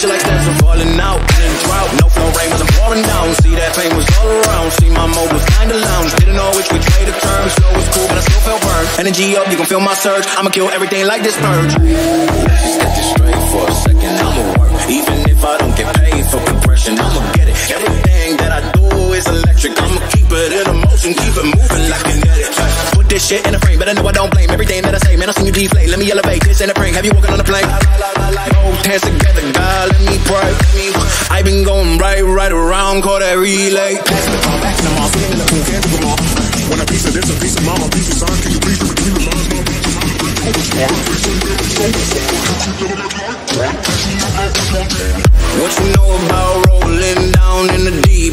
picture like stencil. Falling out in drought. No flow rain was I'm pouring down. See that pain was all around. See my mode was kinda lounge. Didn't know which way trade the terms. Slow was cool, but I still felt burned. Energy up, you can feel my surge. I'ma kill everything like this purge. Shit in a frame, but I know I don't blame everything that I say. Man, I seen you deflate. Let me elevate this in a prank. Have you walking on a plane? Both hands together, God, let me pray. I've been going right, right around, call that relay. When a piece of this, a piece of mama, piece of son, can you please between the lines, What you know about rolling down in the deep?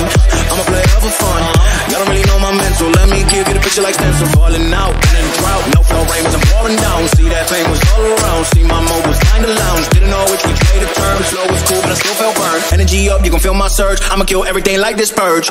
Dumb. I'm a player for fun. Y'all don't really know my mental. Let me give you the picture like stencil. Falling out in a drought. No flow rain was I'm pouring down. See that pain was all around. See my mode was kinda lounge. Didn't know which we traded terms. Slow was cool, but I still felt burned. Energy up, you can feel my surge. I'ma kill everything like this purge.